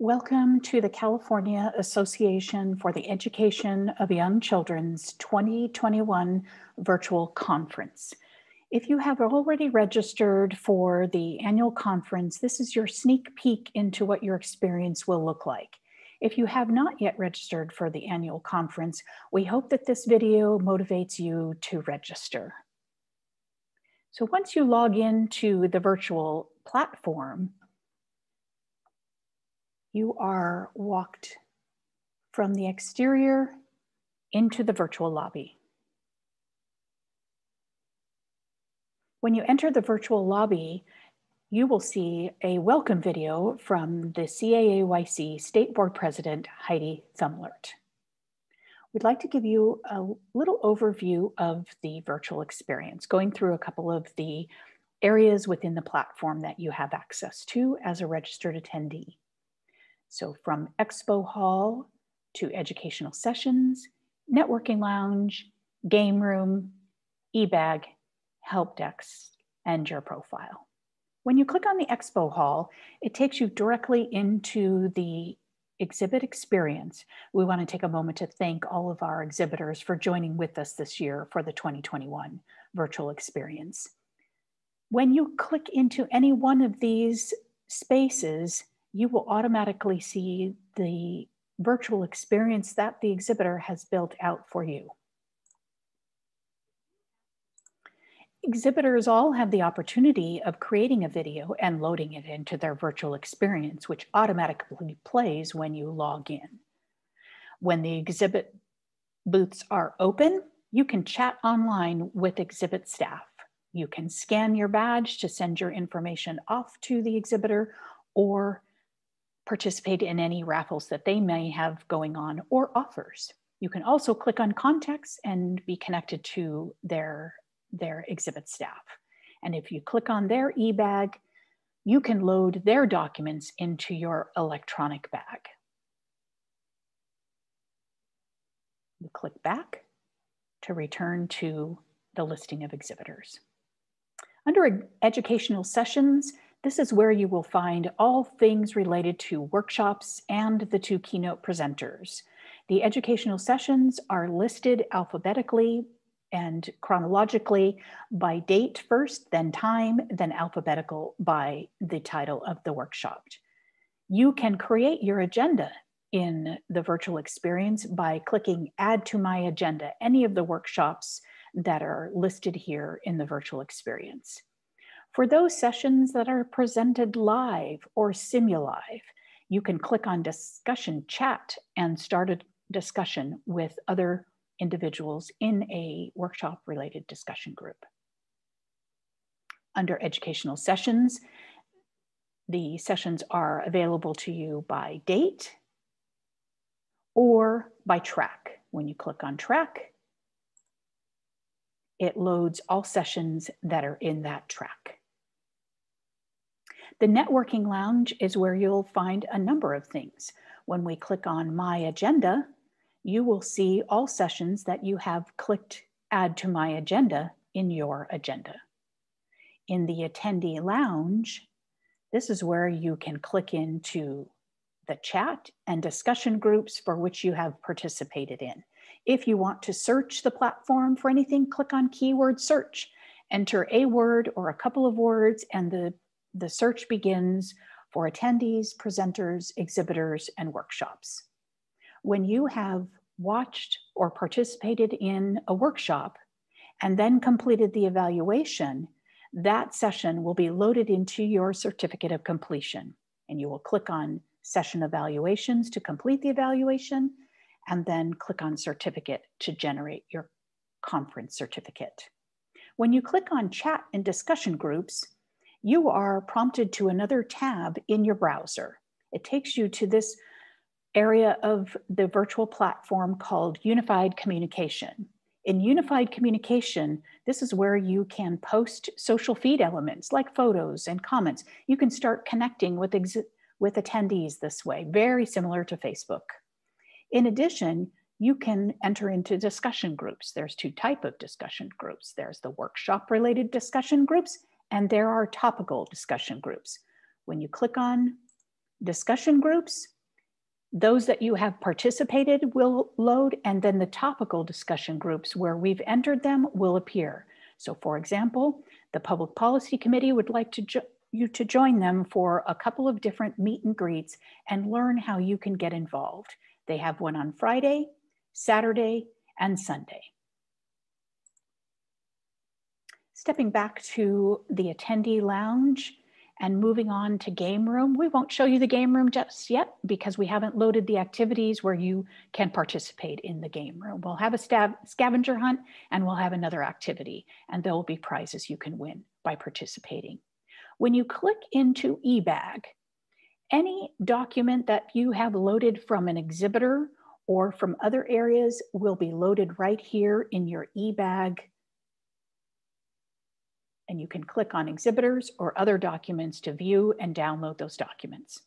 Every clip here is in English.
Welcome to the California Association for the Education of Young Children's 2021 virtual conference. If you have already registered for the annual conference, this is your sneak peek into what your experience will look like. If you have not yet registered for the annual conference, we hope that this video motivates you to register. So once you log into the virtual platform, you are walked from the exterior into the virtual lobby. When you enter the virtual lobby, you will see a welcome video from the CAAEYC State Board President, Heidi Thumlert. We'd like to give you a little overview of the virtual experience, going through a couple of the areas within the platform that you have access to as a registered attendee. So from expo hall to educational sessions, networking lounge, game room, eBag, help desk, and your profile. When you click on the expo hall, it takes you directly into the exhibit experience. We want to take a moment to thank all of our exhibitors for joining with us this year for the 2021 virtual experience. When you click into any one of these spaces, you will automatically see the virtual experience that the exhibitor has built out for you. Exhibitors all have the opportunity of creating a video and loading it into their virtual experience, which automatically plays when you log in. When the exhibit booths are open, you can chat online with exhibit staff. You can scan your badge to send your information off to the exhibitor or participate in any raffles that they may have going on or offers. You can also click on contacts and be connected to their, their exhibit staff. And if you click on their eBag, you can load their documents into your electronic bag. You click back to return to the listing of exhibitors. Under educational sessions, this is where you will find all things related to workshops and the two keynote presenters. The educational sessions are listed alphabetically and chronologically by date first, then time, then alphabetical by the title of the workshop. You can create your agenda in the virtual experience by clicking add to my agenda, any of the workshops that are listed here in the virtual experience. For those sessions that are presented live or simulive, you can click on discussion chat and start a discussion with other individuals in a workshop related discussion group. Under educational sessions, the sessions are available to you by date or by track. When you click on track, it loads all sessions that are in that track. The networking lounge is where you'll find a number of things. When we click on my agenda, you will see all sessions that you have clicked add to my agenda in your agenda. In the attendee lounge, this is where you can click into the chat and discussion groups for which you have participated in. If you want to search the platform for anything, click on keyword search. Enter a word or a couple of words and the the search begins for attendees, presenters, exhibitors, and workshops. When you have watched or participated in a workshop and then completed the evaluation, that session will be loaded into your certificate of completion. And you will click on session evaluations to complete the evaluation, and then click on certificate to generate your conference certificate. When you click on chat and discussion groups, you are prompted to another tab in your browser. It takes you to this area of the virtual platform called Unified Communication. In Unified Communication, this is where you can post social feed elements like photos and comments. You can start connecting with, with attendees this way, very similar to Facebook. In addition, you can enter into discussion groups. There's two type of discussion groups. There's the workshop related discussion groups and there are topical discussion groups. When you click on Discussion groups, those that you have participated will load, and then the topical discussion groups where we've entered them will appear. So for example, the Public Policy Committee would like to you to join them for a couple of different meet and greets and learn how you can get involved. They have one on Friday, Saturday, and Sunday. Stepping back to the attendee lounge, and moving on to game room, we won't show you the game room just yet because we haven't loaded the activities where you can participate in the game room. We'll have a scavenger hunt and we'll have another activity and there will be prizes you can win by participating. When you click into eBag, any document that you have loaded from an exhibitor or from other areas will be loaded right here in your eBag and you can click on exhibitors or other documents to view and download those documents.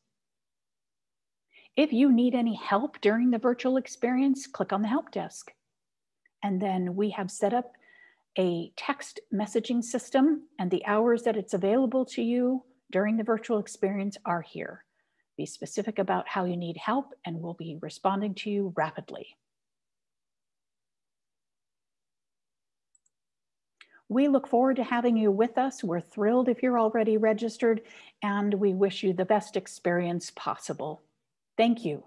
If you need any help during the virtual experience, click on the help desk. And then we have set up a text messaging system and the hours that it's available to you during the virtual experience are here. Be specific about how you need help and we'll be responding to you rapidly. We look forward to having you with us. We're thrilled if you're already registered, and we wish you the best experience possible. Thank you.